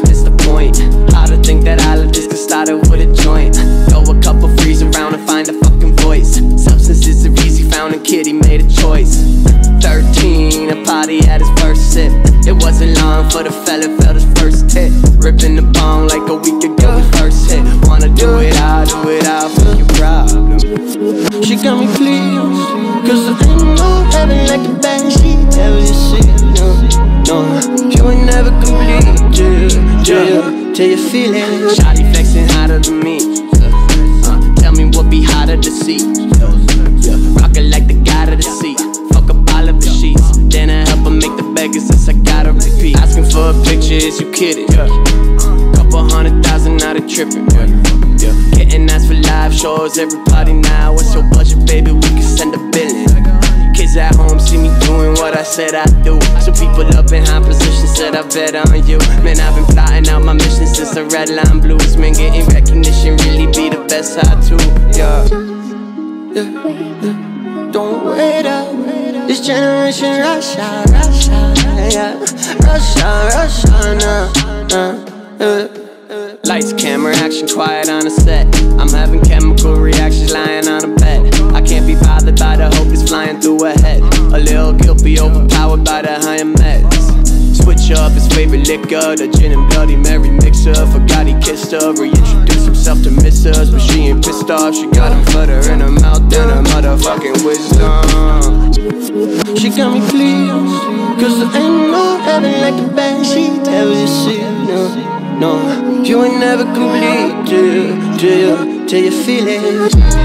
what's the point? How to think that all of this could started with a joint. Throw a couple freeze around and find a fucking voice. Substances are easy found and kid, he made a choice. 13, a potty at his first sip. It wasn't long for the fella felt his first hit. Ripping the bong like a week ago, we first hit. Wanna do it all, do it all for your problem. She got me pleased, cause I ain't no heaven like bad she tells you see. Till, till you feel it. Shawty flexing hotter than me. Uh, tell me what be hotter to see. Rockin' like the god of the sea. Fuck up all of the sheets. Then I help her make the beggars since I gotta repeat. Asking for a picture, is you kidding? Couple hundred thousand, now they tripping. Getting asked for live shows, every party now. What's your budget, baby? We can send a billion. Kids at home see me doing what I said I do. So people up in high positions said I bet on you. Man, I've been plotting out my mission since the red line blues. Man, getting recognition really be the best how to. Yeah. Don't wait up. This generation rush hour, rush hour, yeah. Rush hour, rush hour, nah, nah, uh. Lights, camera, action, quiet on the set. I'm having chemical reactions lying on a bed. I can't be bothered by the hope that's flying through. A liquor, the gin and Bloody Mary mixer. Forgot he kissed her, reintroduced himself to miss us, but she ain't pissed off. She got him butter in her mouth and her motherfucking wisdom. She got me pleased, cause there ain't no heaven like the bad she tells you see. No, no, you ain't never complete till, till, till you feel it.